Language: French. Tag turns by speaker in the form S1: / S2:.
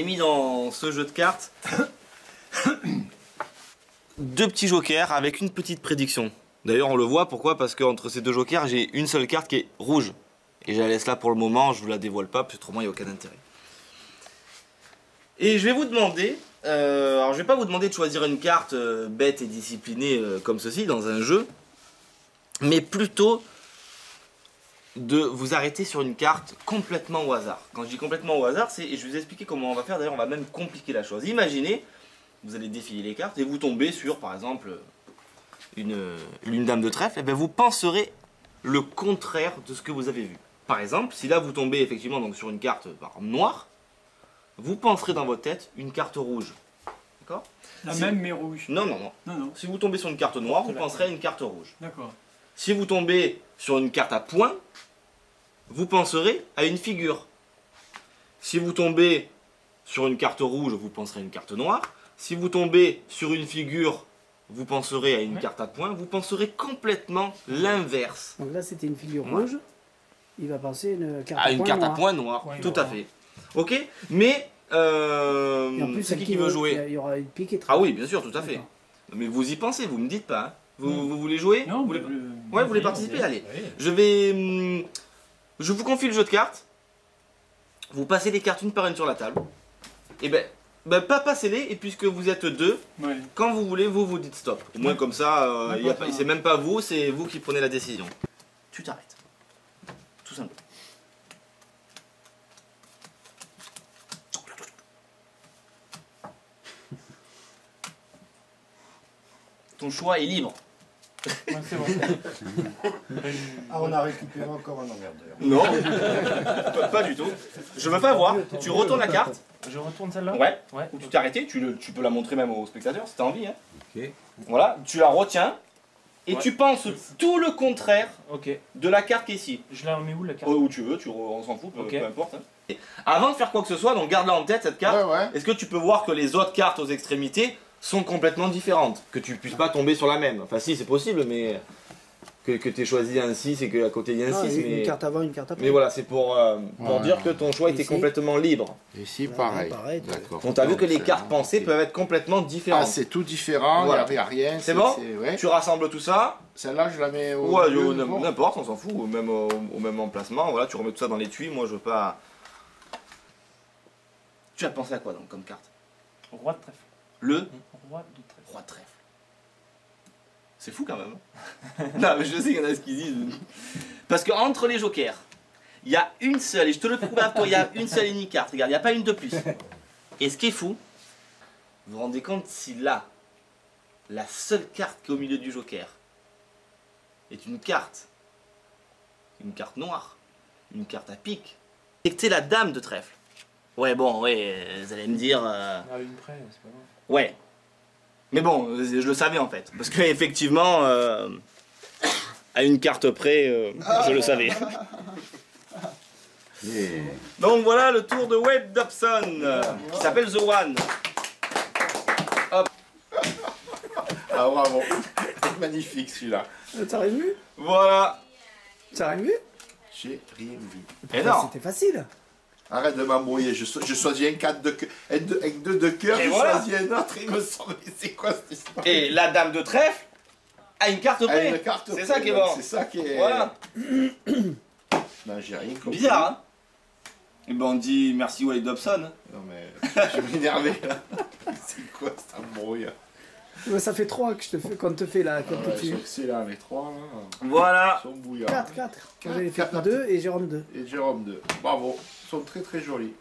S1: J'ai mis dans ce jeu de cartes deux petits jokers avec une petite prédiction. D'ailleurs, on le voit, pourquoi? Parce qu'entre ces deux jokers, j'ai une seule carte qui est rouge. Et je la laisse là pour le moment, je vous la dévoile pas, parce que autrement, il n'y a aucun intérêt. Et je vais vous demander, euh, alors je vais pas vous demander de choisir une carte euh, bête et disciplinée euh, comme ceci dans un jeu, mais plutôt de vous arrêter sur une carte complètement au hasard. Quand je dis complètement au hasard, c'est, et je vais vous expliquer comment on va faire, d'ailleurs on va même compliquer la chose. Imaginez, vous allez défiler les cartes et vous tombez sur, par exemple, une, une dame de trèfle, et bien vous penserez le contraire de ce que vous avez vu. Par exemple, si là vous tombez effectivement donc, sur une carte par exemple, noire, vous penserez dans votre tête une carte rouge. D'accord?
S2: La
S1: Si-
S2: même mais rouge.
S1: Non, non, non.
S2: Non, non.
S1: Si vous tombez sur une carte noire, vous penserez à une carte rouge.
S2: D'accord.
S1: Si vous tombez sur une carte à points, vous penserez à une figure. Si vous tombez sur une carte rouge, vous penserez à une carte noire. Si vous tombez sur une figure, vous penserez à une
S2: Ouais.
S1: carte à points. Vous penserez complètement l'inverse.
S3: Donc là, c'était une figure
S1: Ouais.
S3: rouge. Il va penser une carte
S1: À
S3: à
S1: une
S3: point
S1: carte à
S3: noir.
S1: points noire.
S2: Ouais,
S1: Tout à fait. Ok Mais, euh,
S3: Et en plus,
S1: c'est qui qui veut
S3: il
S1: jouer
S3: y aura une pique et
S1: Ah oui, bien sûr, tout à fait. Mais vous y pensez, vous me dites pas. hein. Vous,
S2: Hmm.
S1: vous voulez jouer
S2: Non,
S1: vous voulez... Ouais, vous voulez participer. Allez.
S2: Oui.
S1: Je vais. hum, Je vous confie le jeu de cartes. Vous passez les cartes une par une sur la table. Et ben, ben pas passez-les, et puisque vous êtes deux,
S2: Ouais.
S1: quand vous voulez, vous vous dites stop. Au moins comme ça, euh, pas- c'est même pas vous, c'est vous qui prenez la décision. Tu t'arrêtes. Tout simplement. Ton choix est libre.
S2: C'est bon.
S4: Ah, on a récupéré encore un emmerdeur.
S1: Non, pas, pas du tout. Je veux pas voir. Tu retournes la carte.
S2: Je retourne celle-là
S1: Ouais.
S2: Ouais.
S1: Ou tu t'es arrêté, tu, le- tu peux la montrer même aux spectateurs si t'as envie. Hein.
S4: Ok.
S1: Voilà, tu la retiens et
S2: Ouais.
S1: tu penses tout le contraire de la carte qui est ici.
S2: Je la remets où la carte
S1: Oh, où tu veux, tu re- on s'en fout, peu,
S2: Ok.
S1: peu importe. hein. Avant de faire quoi que ce soit, donc garde-la en tête cette carte.
S4: Ouais, ouais.
S1: Est-ce que tu peux voir que les autres cartes aux extrémités sont complètement différentes Que tu puisses pas tomber sur la même. Enfin si, c'est possible, mais que, que tu aies choisi un 6 et qu'à côté il y a un
S3: Ah,
S1: 6.
S3: une
S1: mais...
S3: carte avant, une carte après.
S1: mais voilà, c'est pour, euh, pour
S4: Voilà.
S1: dire que ton choix était
S3: Ici.
S1: complètement libre.
S4: Ici, pareil.
S3: pareil,
S4: D'accord.
S1: On t'a vu que les cartes pensées peuvent être complètement différentes.
S4: Ah, c'est tout différent, il
S1: Voilà.
S4: n'y a rien.
S1: C'est bon
S4: ouais.
S1: tu rassembles tout ça,
S4: Celle-là, je la mets au.
S1: Ouais,
S4: milieu,
S1: au-
S4: bon.
S1: n'importe, on s'en fout, ou même au, au même emplacement, voilà, tu remets tout ça dans l'étui, moi je veux pas... Tu as pensé à quoi donc comme carte?
S2: Roi de trèfle.
S1: Le
S2: Roi de trèfle.
S1: roi de trèfle. C'est fou quand même. hein. non mais je sais qu'il y en a ce qui disent. Parce que entre les jokers, il y a une seule, et je te le prouve à toi, il y a une seule et unique carte, regarde, il n'y a pas une de plus. Et ce qui est fou, vous vous rendez compte si là, la seule carte qui est au milieu du joker est une carte, une carte noire, une carte à pique, et que c'est la dame de trèfle. Ouais bon, ouais, euh, vous allez me dire... euh,
S2: Ah, une près, c'est pas grave.
S1: Ouais. Mais bon, je le savais en fait. Parce que effectivement, euh, à une carte près, euh, je le savais. Donc voilà le tour de Wade Dobson, qui s'appelle The One.
S4: Ah, bravo. Magnifique celui-là.
S3: T'as rien vu?
S1: Voilà.
S3: T'as rien vu?
S4: J'ai rien vu.
S1: Et non.
S3: C'était facile.
S4: Arrête de m'embrouiller, je, je choisis un 4 de cœur. Avec deux, avec deux de cœur, je
S1: voilà.
S4: choisis un autre, il me semble. C'est quoi cette histoire?
S1: Et la dame de trèfle a une carte près. C'est ça qui est bon.
S4: C'est ça qui est.
S1: Voilà.
S4: Non, j'ai rien compris.
S1: Bizarre, hein? Et ben on dit merci Wade Dobson.
S4: Non, mais je vais m'énerver là. C'est quoi cette embrouille
S3: Ça fait 3 que je te fais, qu'on te fait là, qu'on te
S4: Ouais,
S3: tue.
S4: sauf que c'est là, les trois là.
S1: Voilà.
S4: Ils sont bouillards.
S3: 4, 4. J'avais fait
S4: Quatre.
S3: 2 et Jérôme 2.
S4: Et Jérôme 2. Bravo. Ils sont très très jolis.